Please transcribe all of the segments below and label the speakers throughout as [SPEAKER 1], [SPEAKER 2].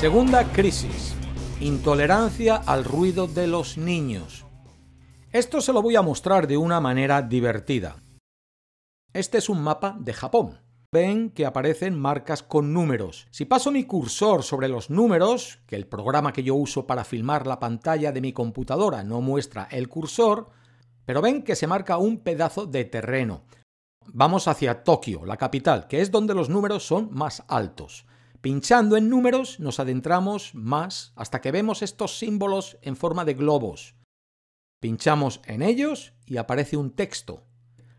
[SPEAKER 1] Segunda crisis. Intolerancia al ruido de los niños. Esto se lo voy a mostrar de una manera divertida. Este es un mapa de Japón. Ven que aparecen marcas con números. Si paso mi cursor sobre los números, que el programa que yo uso para filmar la pantalla de mi computadora no muestra el cursor, pero ven que se marca un pedazo de terreno. Vamos hacia Tokio, la capital, que es donde los números son más altos. Pinchando en números nos adentramos más hasta que vemos estos símbolos en forma de globos. Pinchamos en ellos y aparece un texto.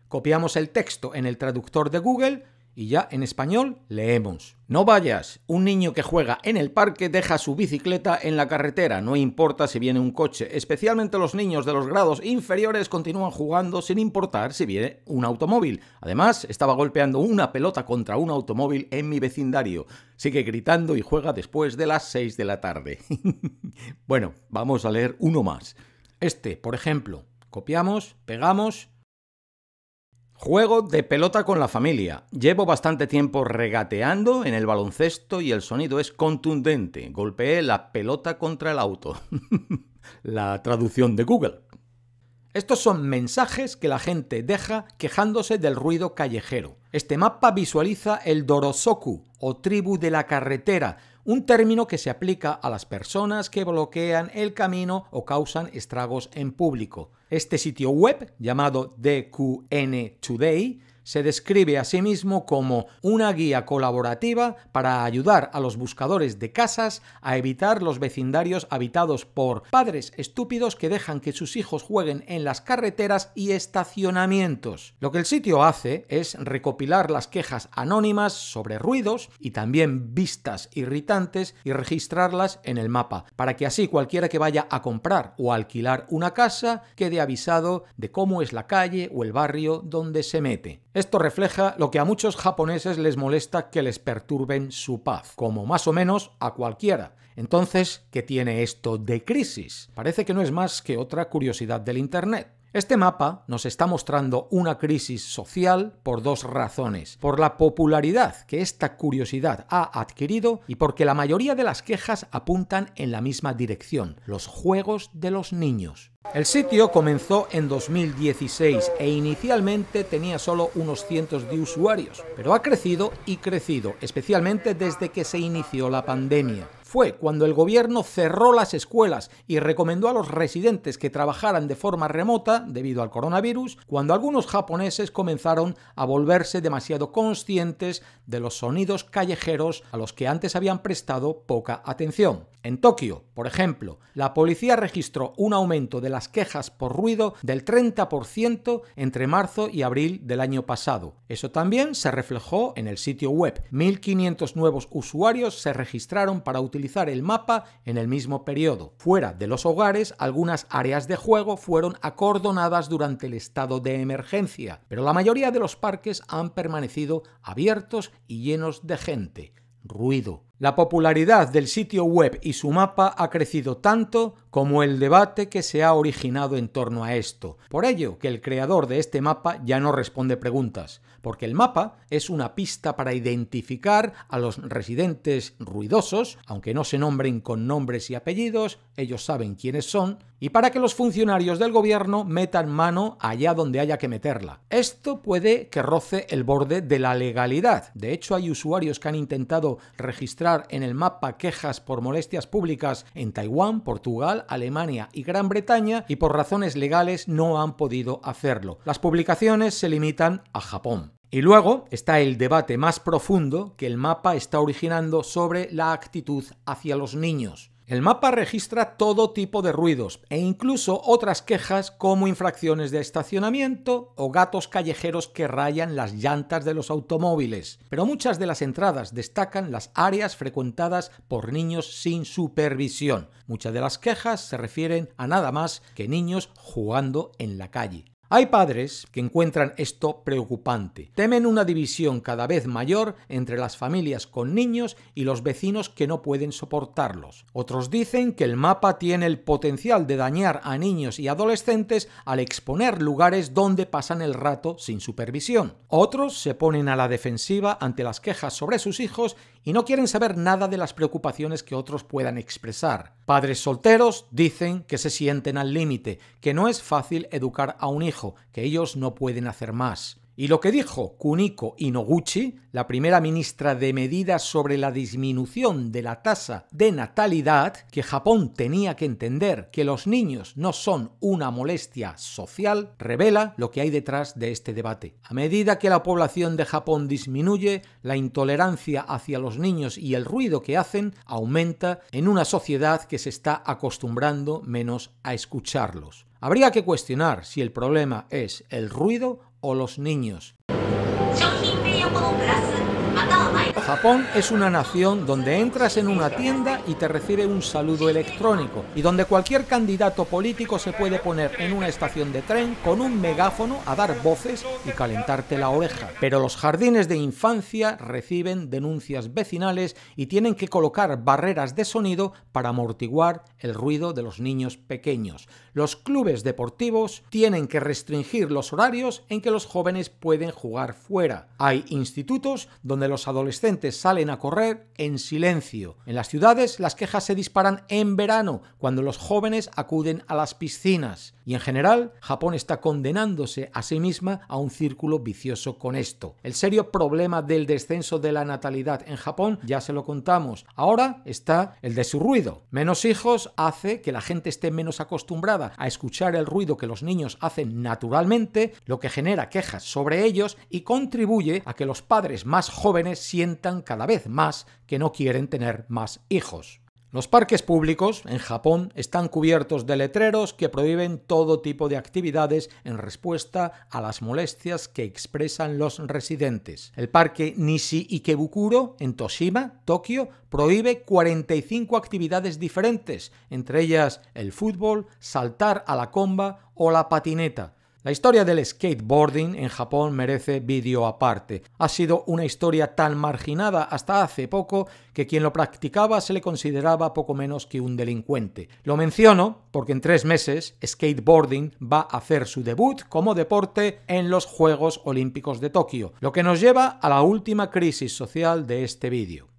[SPEAKER 1] Copiamos el texto en el traductor de Google y ya en español leemos. No vayas, un niño que juega en el parque deja su bicicleta en la carretera, no importa si viene un coche, especialmente los niños de los grados inferiores continúan jugando sin importar si viene un automóvil. Además, estaba golpeando una pelota contra un automóvil en mi vecindario. Sigue gritando y juega después de las 6 de la tarde. bueno, vamos a leer uno más. Este, por ejemplo, copiamos, pegamos. Juego de pelota con la familia. Llevo bastante tiempo regateando en el baloncesto y el sonido es contundente. Golpeé la pelota contra el auto. la traducción de Google. Estos son mensajes que la gente deja quejándose del ruido callejero. Este mapa visualiza el Dorosoku, o tribu de la carretera, un término que se aplica a las personas que bloquean el camino o causan estragos en público. Este sitio web, llamado DQN Today, se describe a sí mismo como una guía colaborativa para ayudar a los buscadores de casas a evitar los vecindarios habitados por padres estúpidos que dejan que sus hijos jueguen en las carreteras y estacionamientos. Lo que el sitio hace es recopilar las quejas anónimas sobre ruidos y también vistas irritantes y registrarlas en el mapa, para que así cualquiera que vaya a comprar o alquilar una casa quede avisado de cómo es la calle o el barrio donde se mete. Esto refleja lo que a muchos japoneses les molesta que les perturben su paz, como más o menos a cualquiera. Entonces, ¿qué tiene esto de crisis? Parece que no es más que otra curiosidad del Internet. Este mapa nos está mostrando una crisis social por dos razones. Por la popularidad que esta curiosidad ha adquirido y porque la mayoría de las quejas apuntan en la misma dirección, los juegos de los niños. El sitio comenzó en 2016 e inicialmente tenía solo unos cientos de usuarios, pero ha crecido y crecido, especialmente desde que se inició la pandemia fue cuando el gobierno cerró las escuelas y recomendó a los residentes que trabajaran de forma remota debido al coronavirus, cuando algunos japoneses comenzaron a volverse demasiado conscientes de los sonidos callejeros a los que antes habían prestado poca atención. En Tokio, por ejemplo, la policía registró un aumento de las quejas por ruido del 30% entre marzo y abril del año pasado. Eso también se reflejó en el sitio web. 1.500 nuevos usuarios se registraron para utilizar el mapa en el mismo periodo. Fuera de los hogares, algunas áreas de juego fueron acordonadas durante el estado de emergencia, pero la mayoría de los parques han permanecido abiertos y llenos de gente. Ruido. La popularidad del sitio web y su mapa ha crecido tanto como el debate que se ha originado en torno a esto. Por ello que el creador de este mapa ya no responde preguntas, porque el mapa es una pista para identificar a los residentes ruidosos, aunque no se nombren con nombres y apellidos, ellos saben quiénes son, y para que los funcionarios del gobierno metan mano allá donde haya que meterla. Esto puede que roce el borde de la legalidad. De hecho, hay usuarios que han intentado registrar en el mapa quejas por molestias públicas en Taiwán, Portugal, Alemania y Gran Bretaña y por razones legales no han podido hacerlo. Las publicaciones se limitan a Japón. Y luego está el debate más profundo que el mapa está originando sobre la actitud hacia los niños. El mapa registra todo tipo de ruidos e incluso otras quejas como infracciones de estacionamiento o gatos callejeros que rayan las llantas de los automóviles. Pero muchas de las entradas destacan las áreas frecuentadas por niños sin supervisión. Muchas de las quejas se refieren a nada más que niños jugando en la calle. Hay padres que encuentran esto preocupante. Temen una división cada vez mayor entre las familias con niños y los vecinos que no pueden soportarlos. Otros dicen que el mapa tiene el potencial de dañar a niños y adolescentes al exponer lugares donde pasan el rato sin supervisión. Otros se ponen a la defensiva ante las quejas sobre sus hijos y no quieren saber nada de las preocupaciones que otros puedan expresar. Padres solteros dicen que se sienten al límite, que no es fácil educar a un hijo, que ellos no pueden hacer más. Y lo que dijo Kuniko Inoguchi, la primera ministra de medidas sobre la disminución de la tasa de natalidad, que Japón tenía que entender que los niños no son una molestia social, revela lo que hay detrás de este debate. A medida que la población de Japón disminuye, la intolerancia hacia los niños y el ruido que hacen aumenta en una sociedad que se está acostumbrando menos a escucharlos. Habría que cuestionar si el problema es el ruido o los niños. Japón es una nación donde entras en una tienda y te recibe un saludo electrónico y donde cualquier candidato político se puede poner en una estación de tren con un megáfono a dar voces y calentarte la oreja. Pero los jardines de infancia reciben denuncias vecinales y tienen que colocar barreras de sonido para amortiguar el ruido de los niños pequeños. Los clubes deportivos tienen que restringir los horarios en que los jóvenes pueden jugar fuera. Hay institutos donde los adolescentes salen a correr en silencio. En las ciudades las quejas se disparan en verano, cuando los jóvenes acuden a las piscinas. Y en general, Japón está condenándose a sí misma a un círculo vicioso con esto. El serio problema del descenso de la natalidad en Japón ya se lo contamos. Ahora está el de su ruido. Menos hijos hace que la gente esté menos acostumbrada a escuchar el ruido que los niños hacen naturalmente, lo que genera quejas sobre ellos y contribuye a que los padres más sientan cada vez más que no quieren tener más hijos. Los parques públicos en Japón están cubiertos de letreros que prohíben todo tipo de actividades en respuesta a las molestias que expresan los residentes. El parque Nishi Ikebukuro en Toshima, Tokio, prohíbe 45 actividades diferentes, entre ellas el fútbol, saltar a la comba o la patineta. La historia del skateboarding en Japón merece vídeo aparte. Ha sido una historia tan marginada hasta hace poco que quien lo practicaba se le consideraba poco menos que un delincuente. Lo menciono porque en tres meses skateboarding va a hacer su debut como deporte en los Juegos Olímpicos de Tokio, lo que nos lleva a la última crisis social de este vídeo.